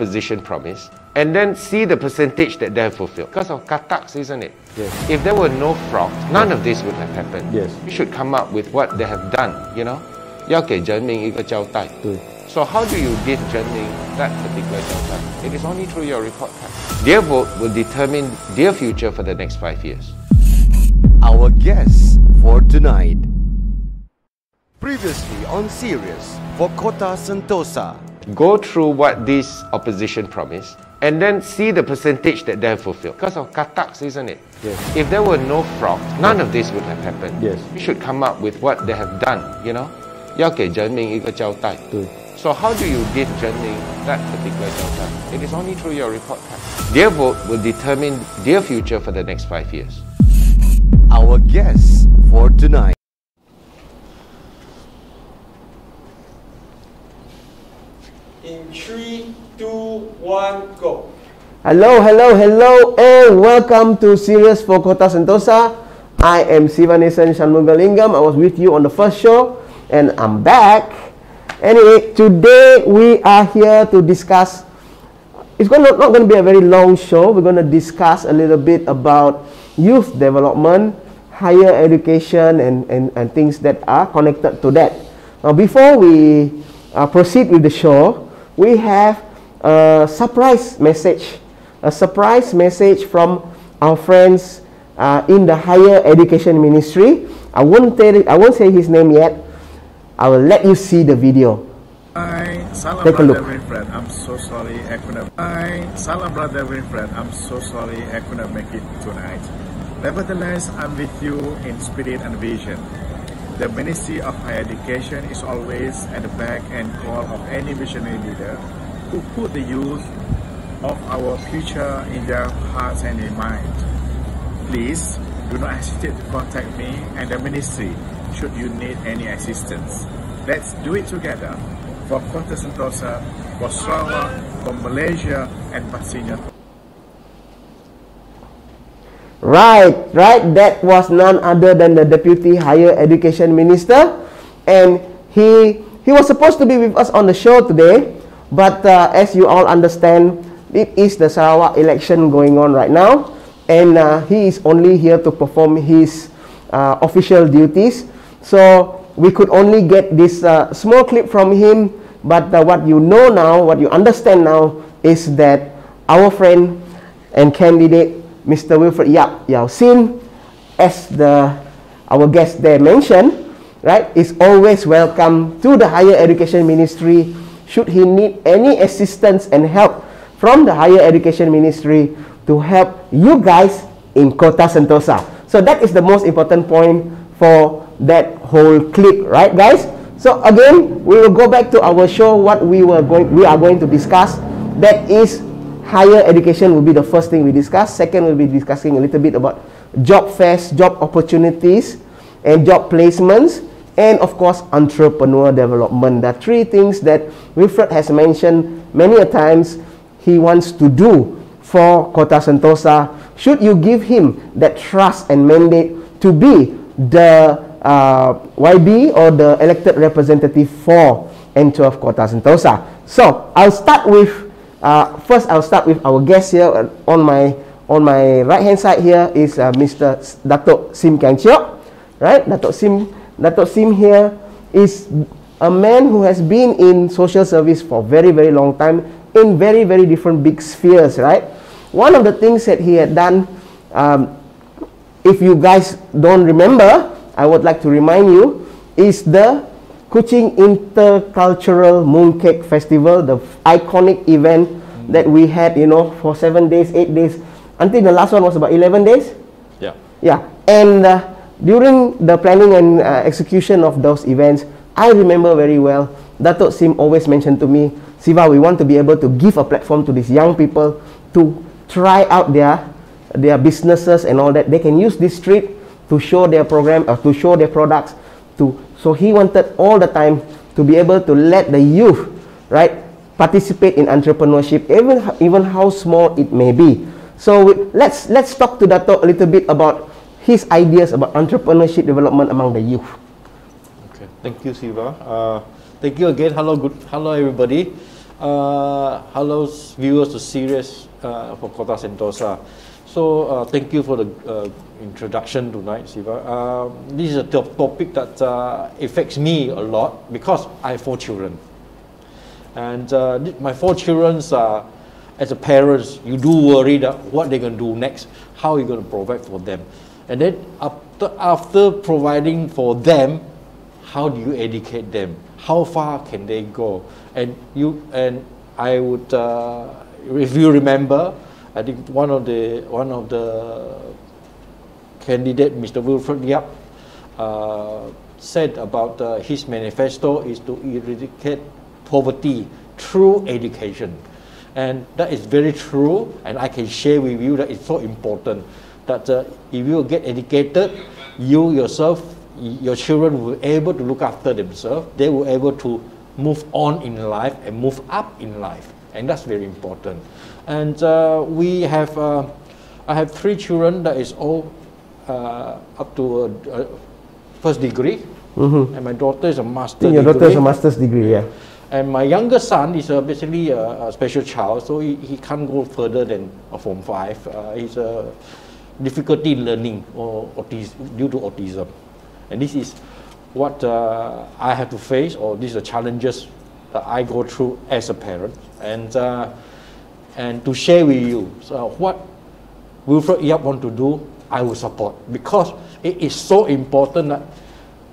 position promise and then see the percentage that they have fulfilled. Because of Kataks, isn't it? Yes. If there were no fraud, none of this would have happened. Yes. We should come up with what they have done, you know? 要给人民一个交代。对。 So how do you give Zhenming that particular交代? It is only through your report card. Their vote will determine their future for the next five years. Our guests for tonight. Previously on Sirius for Kota Sentosa. go through what this opposition promised, and then see the percentage that they have fulfilled. Because of katak, isn't it? Yes. If there were no fraud, none of this would have happened. Yes. We should come up with what they have done, you know? So how do you give Zhenling that particular delta? It is only through your report card. Their vote will determine their future for the next five years. Our guest for tonight. One, go. Hello, hello, hello, and welcome to Serious for Kota Sentosa. I am Sivanesan Shanmugalingam. I was with you on the first show, and I'm back. Anyway, today we are here to discuss. It's going to, not going to be a very long show. We're going to discuss a little bit about youth development, higher education, and, and, and things that are connected to that. Now, before we uh, proceed with the show, we have a surprise message. A surprise message from our friends uh, in the higher education ministry. I won't, tell I won't say his name yet. I will let you see the video. Hi, salam Take a brother look. Wilfred. I'm so sorry I couldn't. Hi, salam brother Wilfred. I'm so sorry I couldn't make it tonight. Nevertheless, I'm with you in spirit and vision. The Ministry of Higher Education is always at the back and call of any visionary leader who put the youth of our future in their hearts and in mind. Please do not hesitate to contact me and the ministry should you need any assistance. Let's do it together for Kota Sentosa, for Sarawak, for Malaysia, and Pasinya. Right, right. That was none other than the Deputy Higher Education Minister, and he he was supposed to be with us on the show today, but uh, as you all understand, it is the Sarawak election going on right now, and uh, he is only here to perform his uh, official duties. So we could only get this uh, small clip from him, but uh, what you know now, what you understand now, is that our friend and candidate Mr. Wilfred Yap Yau Sin, as the our guest there mentioned, right, is always welcome to the higher education ministry. Should he need any assistance and help from the higher education ministry to help you guys in Kota Sentosa. So that is the most important point for that whole clip, right, guys? So again, we will go back to our show. What we were going, we are going to discuss. That is higher education will be the first thing we discuss. Second, we'll be discussing a little bit about job fairs, job opportunities, and job placements, and of course, entrepreneur development. The three things that Wilfred has mentioned many a times he wants to do for Kota Sentosa. Should you give him that trust and mandate to be the uh, YB or the elected representative for N12 Kota Sentosa? So I'll start with uh, first, I'll start with our guest here on my on my right hand side. Here is uh, Mr. Datuk Sim Kang Cheok, right? Datuk Sim Datuk Sim here is a man who has been in social service for very very long time in very very different big spheres, right? One of the things that he had done, um, if you guys don't remember, I would like to remind you, is the Kuching Intercultural Mooncake Festival, the iconic event that we had, you know, for seven days, eight days, until the last one was about 11 days. Yeah. Yeah, and uh, during the planning and uh, execution of those events, I remember very well, Datuk Sim always mentioned to me, Siva, we want to be able to give a platform to these young people to try out their their businesses and all that. They can use this street to show their program or to show their products. To so he wanted all the time to be able to let the youth, right, participate in entrepreneurship, even even how small it may be. So let's let's talk to Dato a little bit about his ideas about entrepreneurship development among the youth. Okay. Thank you, Siva. Uh, thank you again. Hello, good. Hello, everybody. Uh, hello, viewers of series uh, for Kota Sentosa. So, uh, thank you for the uh, introduction tonight, Siva. Uh, this is a top- topic that uh, affects me a lot because I have four children. And uh, my four children are, as a parents, you do worry that what they're going to do next, how you're going to provide for them. And then after, after providing for them, how do you educate them? How far can they go? And you and I would, uh, if you remember, I think one of the one of the candidate, Mr. Wilfred Yap, uh, said about uh, his manifesto is to eradicate poverty through education. And that is very true, and I can share with you that it's so important that uh, if you get educated, you yourself, your children will be able to look after themselves, they will be able to move on in life and move up in life, and that's very important. And uh, we have, uh, I have three children that is all uh, up to uh, first degree, and my daughter is a master your daughter has a master's degree, yeah. And my younger son is uh, basically a, a special child, so he, he can't go further than a Form 5. Uh, he's a difficulty in learning or autis- due to autism. And this is what uh, I have to face, or these are challenges that I go through as a parent. And, uh, and to share with you so what Wilfred Yap want to do, I will support because it is so important that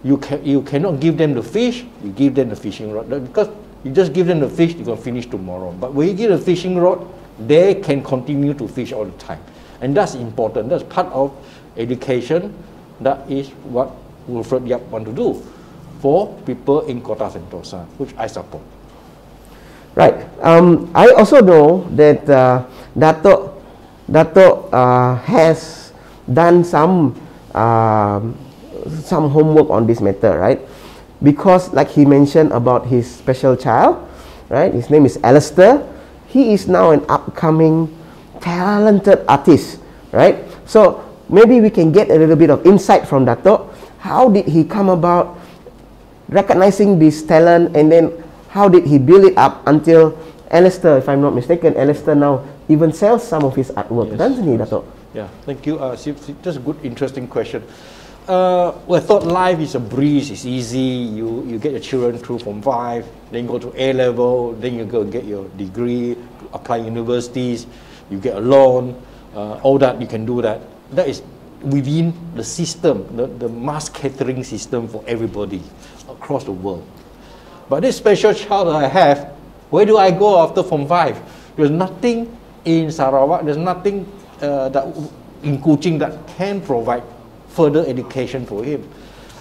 you can you cannot give them the fish, you give them the fishing rod because you just give them the fish, you're gonna finish tomorrow. But when you give the fishing rod, they can continue to fish all the time, and that's important. That's part of education. That is what Wilfred Yap want to do for people in Kota Sentosa, which I support. Right. Um, I also know that uh, Dato, Dato uh, has done some um, some homework on this matter, right? Because, like he mentioned about his special child, right? His name is Alistair. He is now an upcoming talented artist, right? So maybe we can get a little bit of insight from Dato. How did he come about recognizing this talent and then how did he build it up until Alistair, if I'm not mistaken, Alistair now even sells some of his artwork, Yes, doesn't he, Dato? Yeah, thank you. Uh, that's a good, interesting question. Uh, well, I thought life is a breeze, it's easy. You, you get your children through from five, then go to A level, then you go get your degree, apply universities, you get a loan, uh, all that, you can do that. That is within the system, the, the mass catering system for everybody across the world. But this special child that I have, where do I go after Form 5? There's nothing in Sarawak, there's nothing uh, that in Kuching that can provide further education for him.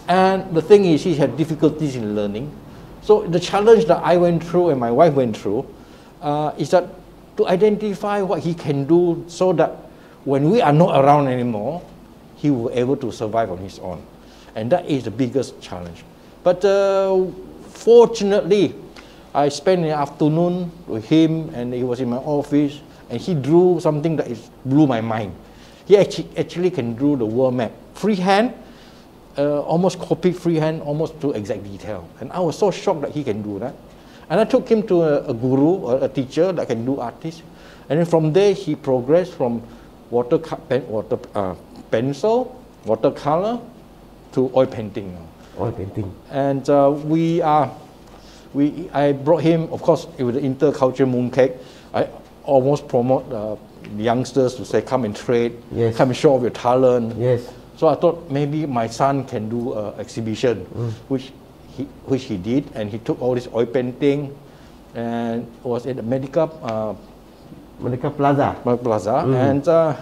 And the thing is, he had difficulties in learning. So the challenge that I went through and my wife went through uh, is that to identify what he can do so that when we are not around anymore, he will be able to survive on his own. And that is the biggest challenge. But uh, fortunately, I spent the afternoon with him and he was in my office and he drew something that is, blew my mind. He actually, actually can draw the world map. Freehand, uh, almost copy freehand, almost to exact detail. And I was so shocked that he can do that. And I took him to a, a guru, a, a teacher that can do artist. And then from there, he progressed from water, pen, water uh, pencil, watercolor, to oil painting. Oil painting. And uh, we are, we, I brought him, of course, with the interculture mooncake. I almost promote uh, youngsters to say, come and trade, Yes. come and show off your talent. Yes. So I thought maybe my son can do an exhibition, which he, which he did, and he took all this oil painting, and was at the Medica uh, Merdeka Plaza. Plaza, and uh,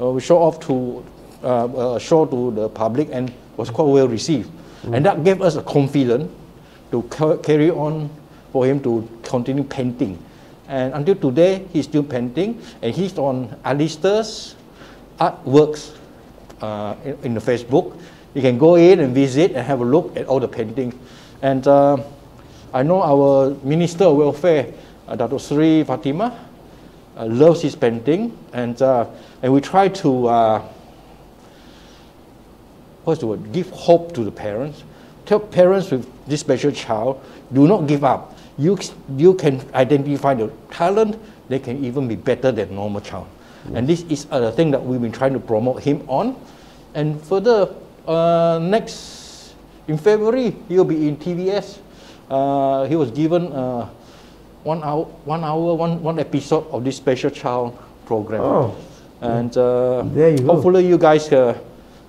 uh, we show off to uh, uh, show to the public, and was quite well received, and that gave us a confidence to ca- carry on for him to continue painting, and until today he's still painting, and he's on Alistair's artworks uh, in, in the Facebook. You can go in and visit and have a look at all the paintings. and uh, I know our Minister of Welfare, uh, Dr. Sri Fatimah, uh, loves his painting, and uh, and we try to uh, what's the word? Give hope to the parents. Tell parents with this special child, do not give up. you, you can identify the talent, they can even be better than normal child. And this is a thing that we've been trying to promote him on. And further, uh, next, in February, he'll be in TVS. Uh, he was given uh, one hour, one hour, one, one episode of this special child program. Oh. And uh, There you go. hopefully you guys uh,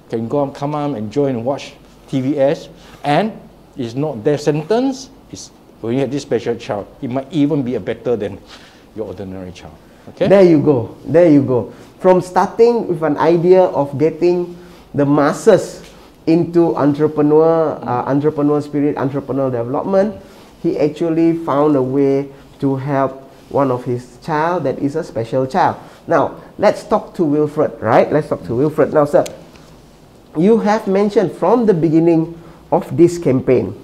can go and come on and join and watch TVS. And it's not their sentence, it's when you have this special child, it might even be a better than your ordinary child. Okay? There you go. There you go. From starting with an idea of getting the masses into entrepreneur, uh, entrepreneur spirit, entrepreneurial development, he actually found a way to help one of his child that is a special child. Now, let's talk to Wilfred, right? Let's talk to Wilfred. Now, sir, you have mentioned from the beginning of this campaign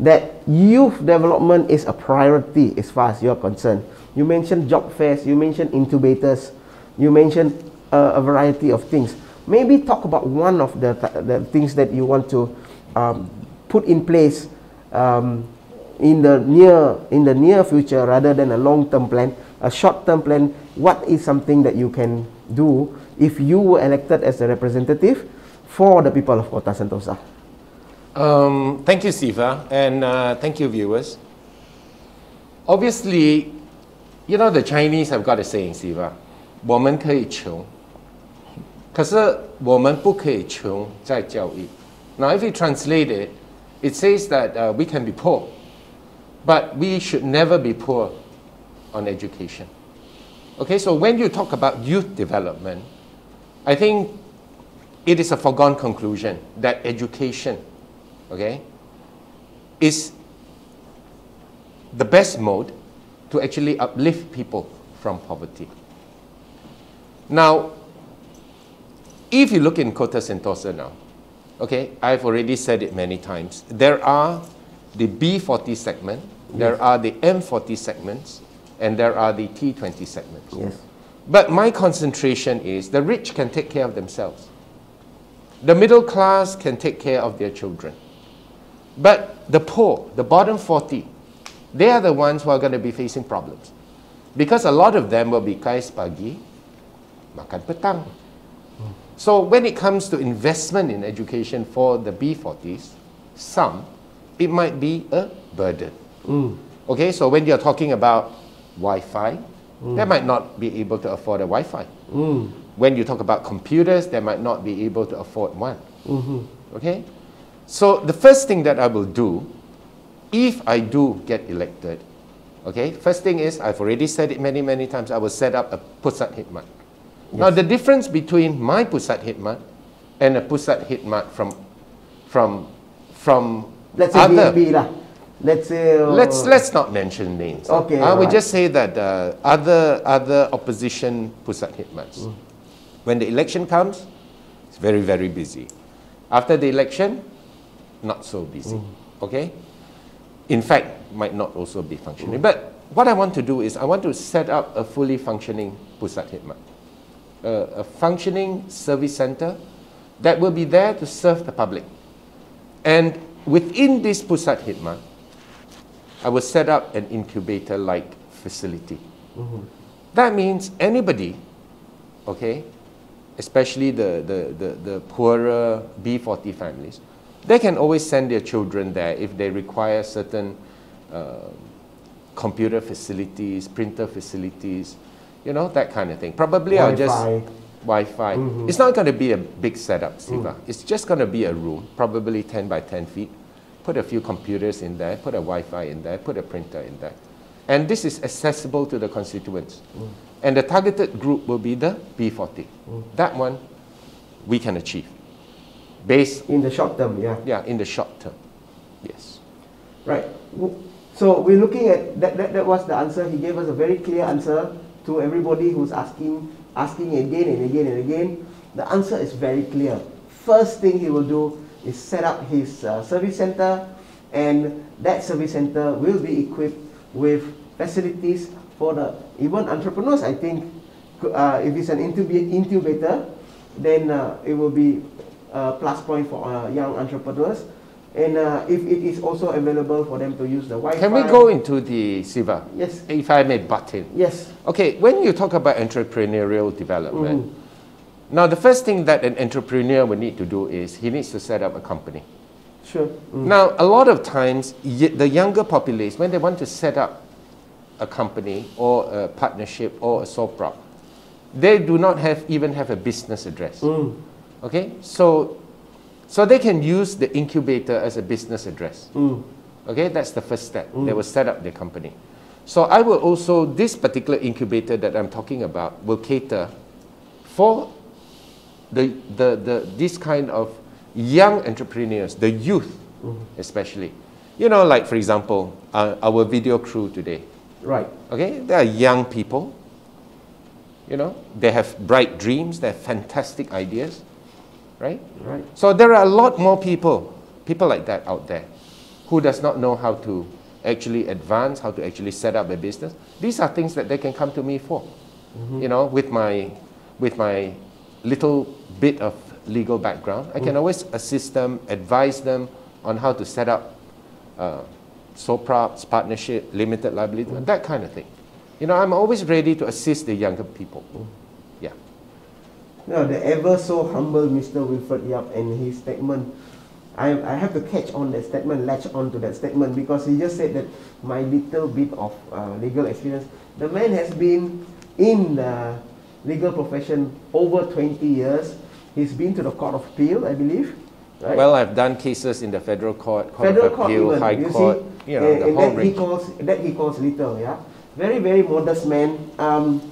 that youth development is a priority as far as you're concerned. You mentioned job fairs, you mentioned incubators, you mentioned uh, a variety of things Maybe talk about one of the, th- the things that you want to um, put in place um, in the near in the near future rather than a long term plan. A short term plan. What is something that you can do if you were elected as a representative for the people of Kota Sentosa? Um, thank you, Siva, and uh, thank you, viewers. Obviously, you know the Chinese have got a saying, Siva, 我们可以穷， 可是我们不可以穷在教育。Now, if you translate it, it says that uh, we can be poor, but we should never be poor on education. Okay, so when you talk about youth development, I think it is a foregone conclusion that education, okay, is the best mode to actually uplift people from poverty. Now, if you look in Kota Sentosa now, okay, I've already said it many times. There are the B40 segment, there are the M40 segments, and there are the T20 segments. Yes. But my concentration is the rich can take care of themselves. The middle class can take care of their children. But the poor, the bottom 40, they are the ones who are going to be facing problems. Because a lot of them will be kais pagi, makan petang. So when it comes to investment in education for the B40s, some, it might be a burden. Mm. Okay, so when you're talking about Wi-Fi, mm. they might not be able to afford a Wi-Fi. Mm. When you talk about computers, they might not be able to afford one. Mm-hmm. Okay, so the first thing that I will do, if I do get elected, okay, first thing is I've already said it many many times. I will set up a Pusat Now the difference between my Pusat Khidmat and a Pusat Khidmat from from from Let's say other BNB. Let's say. uh, Let's let's not mention names. Okay, I would just say that uh, other other opposition pusat khidmats. Mm. When the election comes, it's very very busy. After the election, not so busy. Mm. Okay. In fact, might not also be functioning. But what I want to do is I want to set up a fully functioning pusat khidmat, a, a functioning service center that will be there to serve the public. And within this pusat khidmat, I will set up an incubator like facility. That means anybody, okay, especially the, the, the, the poorer B40 families, they can always send their children there if they require certain uh, computer facilities, printer facilities, you know, that kind of thing. Probably I'll just. Wi-Fi. Wi-Fi. Mm-hmm. It's not going to be a big setup, Siva. Mm. It's just going to be a room, probably 10 by 10 feet. Put a few computers in there, put a Wi-Fi in there, put a printer in there. And this is accessible to the constituents. Mm. And the targeted group will be the B40. Mm. That one we can achieve. Based, In the short term, yeah. yeah, in the short term. Yes. Right. So we're looking at that, that. That was the answer. He gave us a very clear answer to everybody who's asking, asking again and again and again. The answer is very clear. First thing he will do is set up his uh, service center, and that service center will be equipped with facilities for the even entrepreneurs. I think uh, if it's an incubator, then uh, it will be a plus point for uh, young entrepreneurs and uh, if it is also available for them to use the Wi-Fi. Can we go into the Siva? Yes. If I may butt in. Yes. Okay, when you talk about entrepreneurial development, Mm-hmm. now the first thing that an entrepreneur would need to do is he needs to set up a company. Sure. Mm. Now, a lot of times, y- the younger populace, when they want to set up a company or a partnership or a sole prop, they do not have even have a business address. Mm. Okay, so so they can use the incubator as a business address. Mm. Okay, that's the first step. They will set up their company. So I will also this particular incubator that I'm talking about will cater for the, the, the this kind of young entrepreneurs, the youth especially. You know, like for example, uh, our video crew today. Right. Okay, they are young people. You know, they have bright dreams, they have fantastic ideas, right? Right. So there are a lot more people, people like that out there, who does not know how to actually advance, how to actually set up a business. These are things that they can come to me for. Mm-hmm. You know, with my, with my little bit of legal background, I can mm. always assist them, advise them on how to set up uh, sole props, partnership, limited liability, mm. that kind of thing. You know, I'm always ready to assist the younger people. Yeah. No, the ever so humble Mr. Wilfred Yap and his statement. I, I have to catch on that statement, latch on to that statement because he just said that my little bit of uh, legal experience. The man has been in the legal profession over 20 years. He's been to the Court of Appeal, I believe. Right? Well, I've done cases in the federal court, court Federal of court appeal, even, high you court, see, you know, and, the whole that he calls that he calls little, yeah. Very very modest man. Um,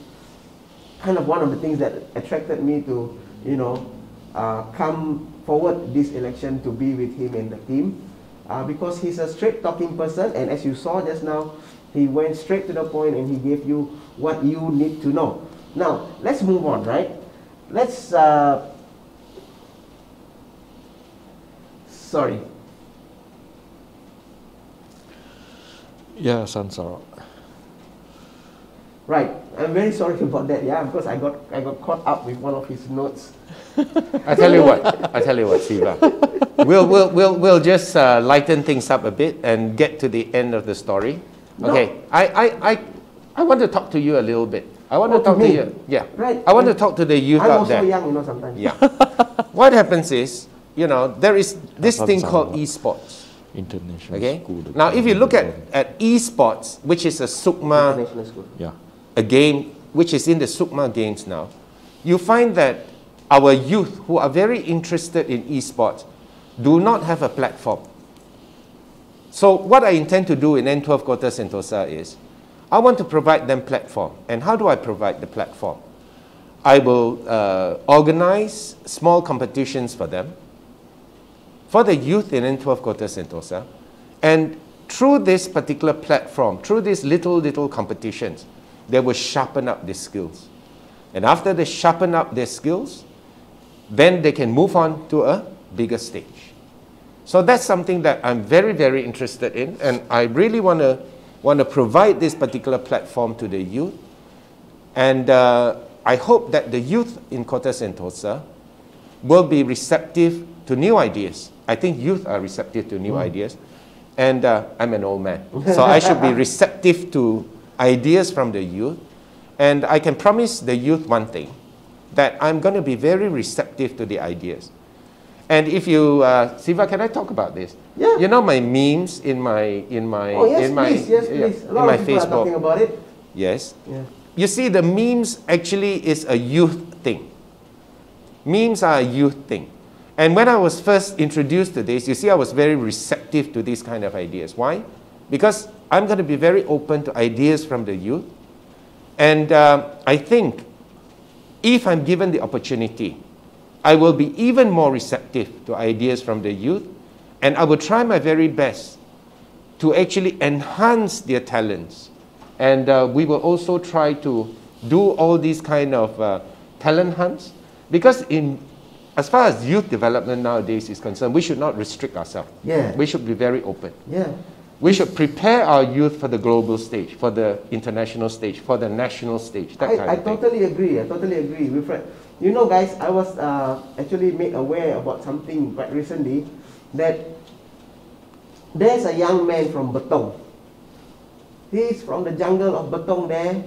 kind of one of the things that attracted me to, you know, uh, come forward this election to be with him and the team, uh, because he's a straight talking person, and as you saw just now, he went straight to the point and he gave you what you need to know. Now let's move on, right? Let's. Uh, sorry. Yeah, Sansara. Right. I'm very sorry about that, yeah, because I got I got caught up with one of his notes. I tell you what, I tell you what, Siva. We'll, we'll, we'll, we'll just uh, lighten things up a bit and get to the end of the story. No. Okay, I, I, I, I want to talk to you a little bit. I want Oh, to to talk to, me? you. Yeah. Right. I want to talk to the youth I'm out also young, you know, sometimes. Yeah. what happens is, you know, there is this thing called esports. International Okay. School. the Now, if you look at, at esports, which is a Sukma International school. Yeah. A game which is in the Sukma Games now, you find that our youth who are very interested in esports do not have a platform. So what I intend to do in N12 Kota Sentosa is, I want to provide them platform. And how do I provide the platform? I will uh, organize small competitions for them, for the youth in N12 Kota Sentosa. And through this particular platform, through these little, little competitions, they will sharpen up their skills. And after they sharpen up their skills, then they can move on to a bigger stage. So that's something that I'm very, very interested in, and I really want to want to provide this particular platform to the youth. And uh, I hope that the youth in Kota Sentosa will be receptive to new ideas. I think youth are receptive to new ideas, and uh, I'm an old man, so I should be receptive to ideas from the youth. And I can promise the youth one thing that I'm going to be very receptive to the ideas. And if you, uh, Siva, can I talk about this? Yeah. You know my memes in my in my Oh yes, in my please, yes, yeah, please. A in lot my of people are talking Facebook. about it. Yes. Yeah. You see, the memes actually is a youth thing. Memes are a youth thing. And when I was first introduced to this, you see, I was very receptive to these kind of ideas. Why? Because I'm going to be very open to ideas from the youth. And uh, I think if I'm given the opportunity, I will be even more receptive to ideas from the youth. And I will try my very best to actually enhance their talents. And uh, we will also try to do all these kind of uh, talent hunts. Because in, as far as youth development nowadays is concerned, we should not restrict ourselves. Yeah. We should be very open. Yeah. We should prepare our youth for the global stage, for the international stage, for the national stage, that kind I, I of thing. totally agree. I totally agree, Wilfred. You know, guys, I was uh, actually made aware about something quite recently that there's a young man from Betong. He's from the jungle of Betong there,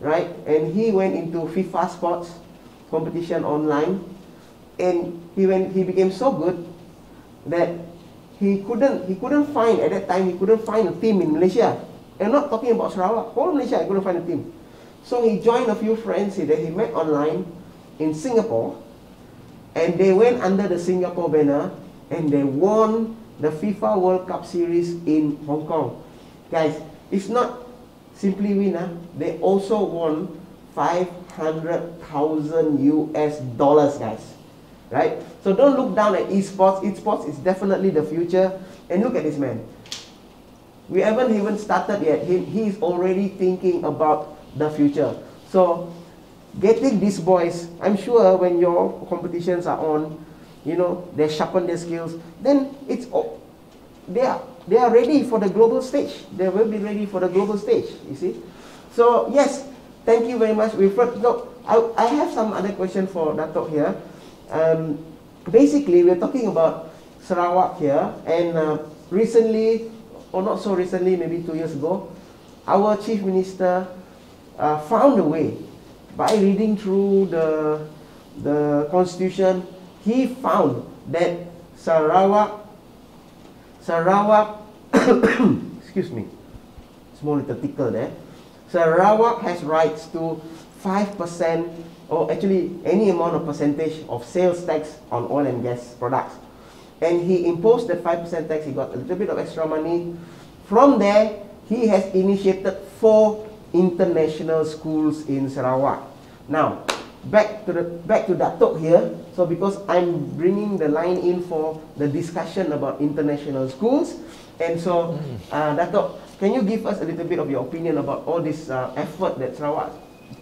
right? And he went into FIFA sports competition online, and he went. He became so good that he couldn't. He couldn't find at that time. He couldn't find a team in Malaysia. And not talking about Sarawak, whole Malaysia, he couldn't find a team. So he joined a few friends that he met online in Singapore, and they went under the Singapore banner, and they won the FIFA World Cup series in Hong Kong. Guys, it's not simply win, ah. they also won 500,000 US dollars, guys. Right? So don't look down at esports. Esports is definitely the future. And look at this man. We haven't even started yet. He, is already thinking about the future. So getting these boys, I'm sure when your competitions are on, you know, they sharpen their skills, then it's they are they are ready for the global stage. They will be ready for the global stage. You see, so yes, thank you very much, Wilfred. No, I, I have some other question for Dato here. Um, basically, we're talking about Sarawak here, and uh, recently, or not so recently, maybe two years ago, our chief minister uh, found a way by reading through the the constitution. He found that Sarawak Sarawak, excuse me, small little tickle there. Sarawak has rights to 5% or actually any amount of percentage of sales tax on oil and gas products. And he imposed the 5% tax, he got a little bit of extra money. From there, he has initiated four international schools in Sarawak. Now, back to the back to Datuk here. So because I'm bringing the line in for the discussion about international schools, and so uh, Datuk, can you give us a little bit of your opinion about all this uh, effort that Sarawak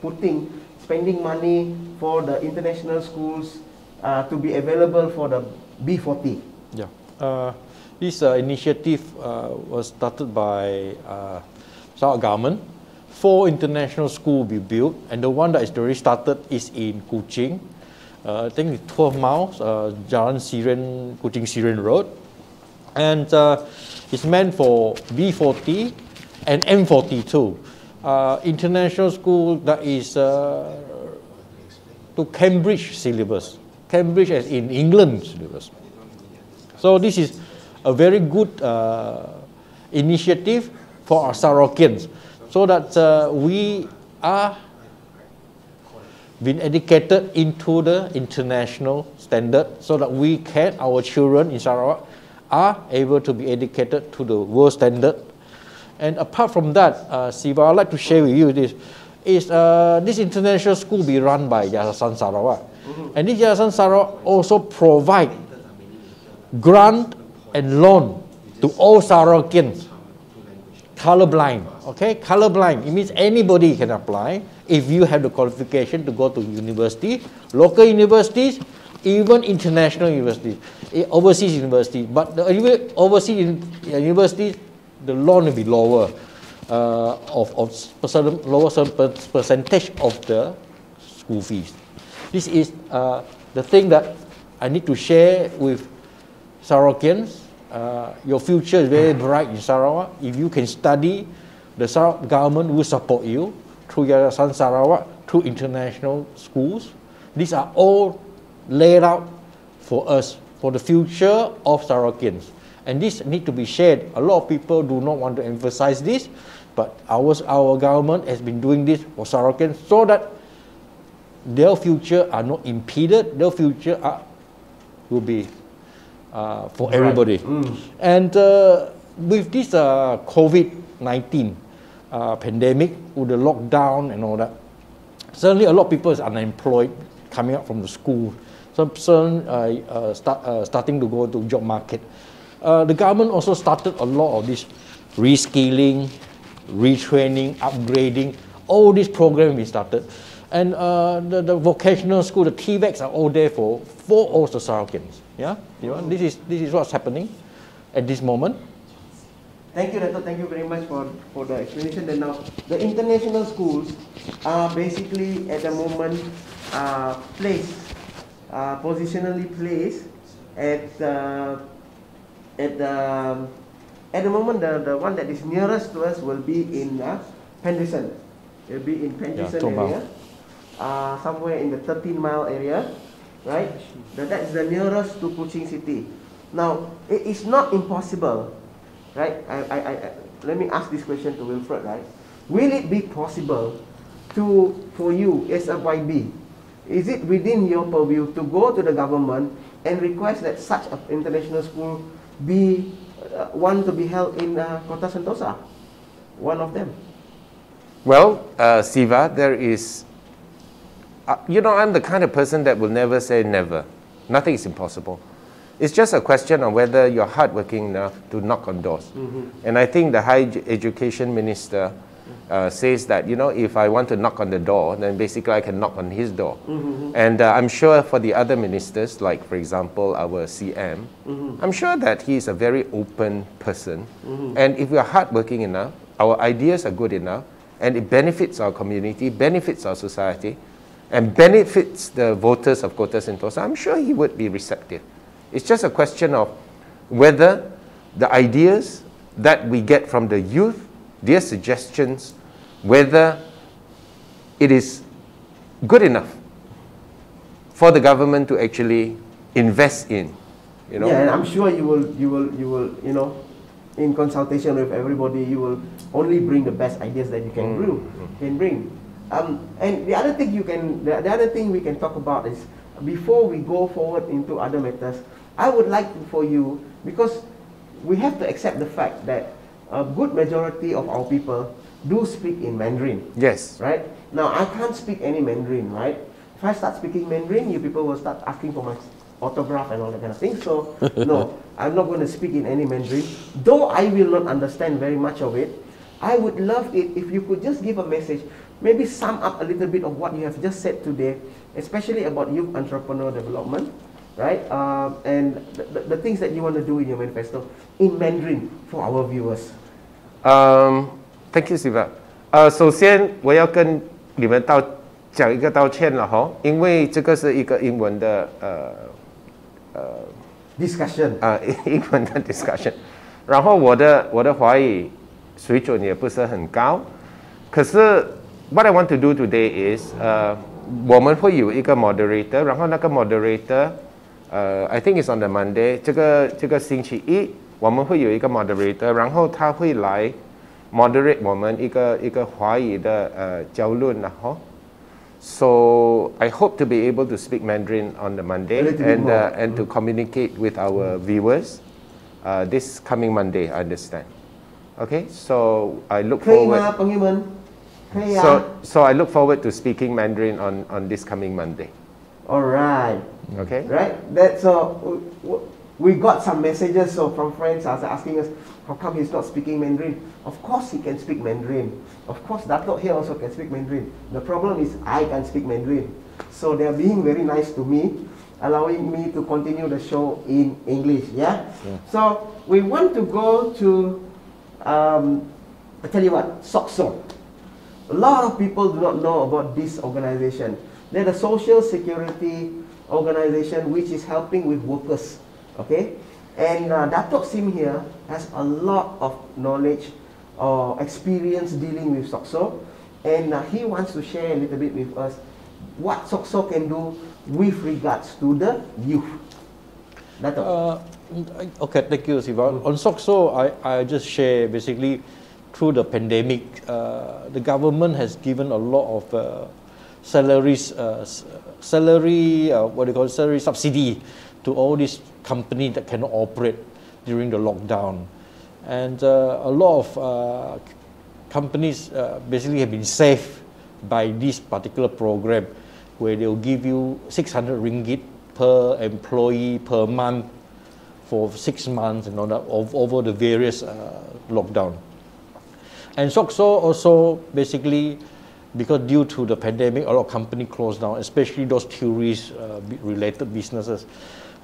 putting, spending money for the international schools uh, to be available for the B40? Yeah. Uh, this uh, initiative uh, was started by uh, Sarawak government four international schools will be built, and the one that is already started is in Kuching. Uh, I think it's 12 miles, uh, Jalan Serian, Kuching Serian Road. And it's meant for B40 and M42. Uh, international school that is uh, to Cambridge syllabus. Cambridge as in England syllabus. So this is a very good uh, initiative for our Sarawakians so that uh, we are being educated into the international standard so that we can, our children in Sarawak, are able to be educated to the world standard. And apart from that, uh, Siva, I'd like to share with you this, is uh, this international school be run by Yayasan Sarawak. Mm-hmm. And this Yayasan Sarawak also provide grant and loan to all Sarawakians colorblind. Okay, colorblind. It means anybody can apply if you have the qualification to go to university, local universities, even international universities, eh, overseas universities. But the overseas universities, the loan will be lower uh, of, of certain, lower percentage of the school fees. This is uh, the thing that I need to share with Sarawakians uh, your future is very bright in Sarawak. If you can study, the Sarawak government will support you through Yayasan Sarawak, through international schools. These are all laid out for us, for the future of Sarawakians. And this need to be shared. A lot of people do not want to emphasize this, but our, our government has been doing this for Sarawakians so that their future are not impeded, their future are, will be uh, for right. everybody. Mm. And uh, with this uh, COVID 19 uh, pandemic, with the lockdown and all that, certainly a lot of people is unemployed coming out from the school. Some some uh, uh, start, starting to go to job market. The government also started a lot of this reskilling, retraining, upgrading. All these programs we started. And the, the vocational school, the TVETs are all there for, for all the Sarawakians. Yeah, you know, this is this is what's happening at this moment. Thank you, Dato. Thank you very much for, for the explanation. And now, the international schools are basically at the moment uh, placed, uh, positionally placed at uh, at the At the moment, the, the one that is nearest to us will be in uh, Pendleton. It will be in Pendleton Tomball. area, uh, somewhere in the 13 mile area, right? That, that is the nearest to Kuching City. Now, it is not impossible, right? I, I, I, I- let me ask this question to Wilfred, right? Will it be possible to, for you as a YB, is it within your purview to go to the government and request that such an international school be uh, one to be held in uh, Kota Sentosa? One of them. Well, uh, Siva, there is, uh, you know, I'm the kind of person that will never say never. Nothing is impossible. It's just a question of whether you're hardworking enough to knock on doors. And I think the higher edu- education minister uh, says that, you know, if I want to knock on the door, then basically I can knock on his door. And uh, I'm sure for the other ministers, like for example our CM, I'm sure that he is a very open person. And if we are hardworking enough, our ideas are good enough, and it benefits our community, benefits our society, and benefits the voters of Kota Sentosa, I'm sure he would be receptive. It's just a question of whether the ideas that we get from the youth, their suggestions, whether it is good enough for the government to actually invest in. You know? Yeah, and I'm sure you will, you will, you will, you know, in consultation with everybody, you will only bring the best ideas that you can bring. Can bring. Um, and the other thing you can, the, the other thing we can talk about is before we go forward into other matters, I would like for you because we have to accept the fact that a good majority of our people do speak in Mandarin Yes. right? Now I can't speak any Mandarin, right? If I start speaking Mandarin, you people will start asking for my autograph and all that kind of thing. So no, I'm not going to speak in any Mandarin. Though I will not understand very much of it, I would love it if you could just give a message, maybe sum up a little bit of what you have just said today, especially about youth entrepreneur development, right? Uh, and the, the, the things that you want to do in your manifesto in Mandarin for our viewers.嗯、t h a n k you, Siva。呃，首先我要跟你们道讲一个道歉了哈，因为这个是一个英文的呃 Discussion. 啊、英文的 discussion，然后我的我的华语水准也不是很高，可是 what I want to do today is 呃我们会有一个 moderator，然后那个 moderator 呃 I think it's on the Monday，这个这个星期一我们会有一个 moderator，然后他会来 moderate 我们一个一个华语的呃交论然后。So I hope to be able to speak Mandarin on the Monday A little bit and more. uh, and to communicate with our viewers uh, this coming Monday. I understand. Okay, so I look 可以吗， forward. 朋友们？可以啊。 So so I look forward to speaking Mandarin on on this coming Monday. All right. Okay. Right? That's w- w- we got some messages so from friends as asking us, how come he's not speaking Mandarin? Of course he can speak Mandarin. Of course Dato here also can speak Mandarin. The problem is I can speak Mandarin. So they're being very nice to me, allowing me to continue the show in English. Yeah? So we want to go to, um, I tell you what, SOCSO. A lot of people do not know about this organization. They're the social security organization which is helping with workers. Okay? And uh, Datuk Sim here has a lot of knowledge or experience dealing with SOCSO. And uh, he wants to share a little bit with us what SOCSO can do with regards to the youth. Datuk. Uh, okay, thank you, Siva. On SOCSO, I, I just share basically through the pandemic, uh, the government has given a lot of uh, salaries, uh, salary, uh, what do you call it, salary subsidy to all these companies that cannot operate during the lockdown. And uh, a lot of companies basically have been saved by this particular program where they'll give you 600 ringgit per employee per month for six months and all that ov- over the various uh, lockdown. And SOCSO also basically, because due to the pandemic, a lot of company closed down, especially those tourist uh, businesses.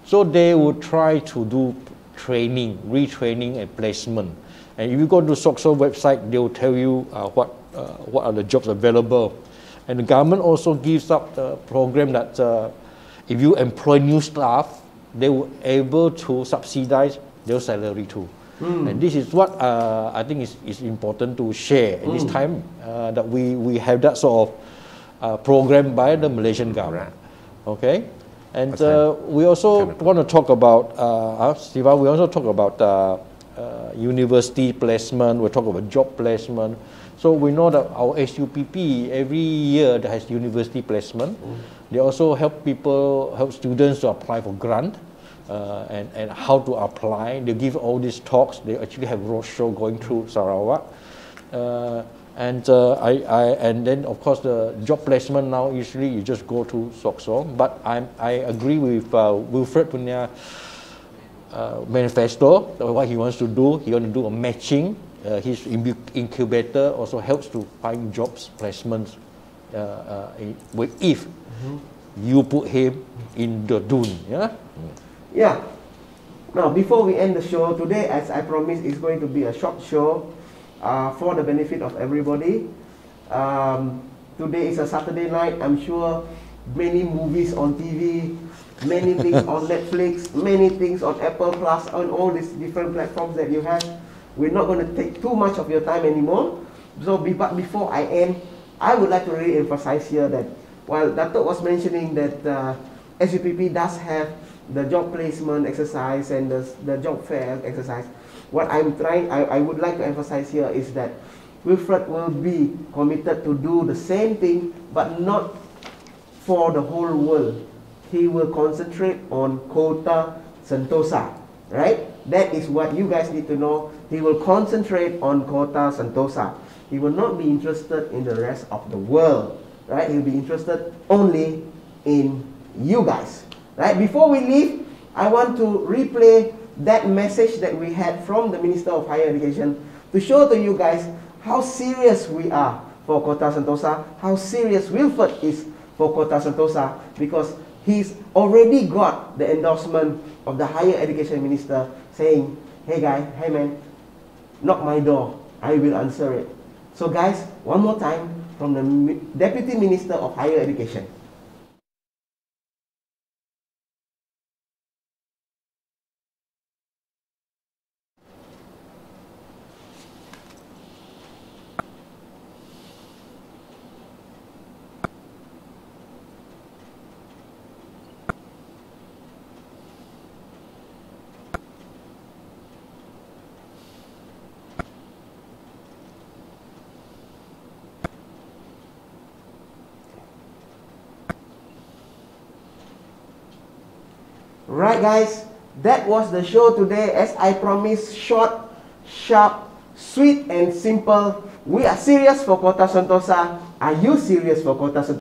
So they will try to do training, retraining and placement. And if you go to SOCSO website, they will tell you uh, what, uh, what are the jobs available. And the government also gives up the program that uh, if you employ new staff, they were able to subsidize their salary too. And this is what uh, I think is, is important to share at this time uh, that we, we have that sort of uh, program by the Malaysian government. Okay? And uh, we also want to talk about, uh, uh, Siva, we also talk about uh, university placement, we talk about job placement. So we know that our SUPP every year that has university placement. They also help people, help students to apply for grant uh, and, and how to apply. They give all these talks. They actually have roadshow going through Sarawak. Uh, and uh, I, I, and then of course the job placement now usually you just go to SOCSO. But I'm, I agree with uh, Wilfred punya uh, manifesto, what he wants to do. He want to do a matching. Uh, his incubator also helps to find jobs placements uh, uh, in- with- if you put him in the dune. Yeah. Yeah. Now, before we end the show, today, as I promised, it's going to be a short show uh, for the benefit of everybody. Um, today is a Saturday night. I'm sure many movies on TV, many things on Netflix, many things on Apple Plus, on all these different platforms that you have. We're not going to take too much of your time anymore. So, be, but before I end, I would like to really emphasize here that while Dato was mentioning that uh, SUPP does have the job placement exercise and the, the job fair exercise, what I'm trying, I, I would like to emphasize here is that Wilfred will be committed to do the same thing, but not for the whole world. He will concentrate on Kota Sentosa, right? That is what you guys need to know. He will concentrate on Kota Sentosa. He will not be interested in the rest of the world, right? He'll be interested only in you guys, right? Before we leave, I want to replay that message that we had from the Minister of Higher Education to show to you guys how serious we are for Kota Sentosa, how serious Wilfred is for Kota Sentosa, because he's already got the endorsement of the Higher Education Minister saying, hey guy, hey man, knock my door, I will answer it. So guys, one more time from the Deputy Minister of Higher Education. Right, guys, that was the show today. As I promised, short, sharp, sweet, and simple. We are serious for Kota Sentosa. Are you serious for Kota Sentosa?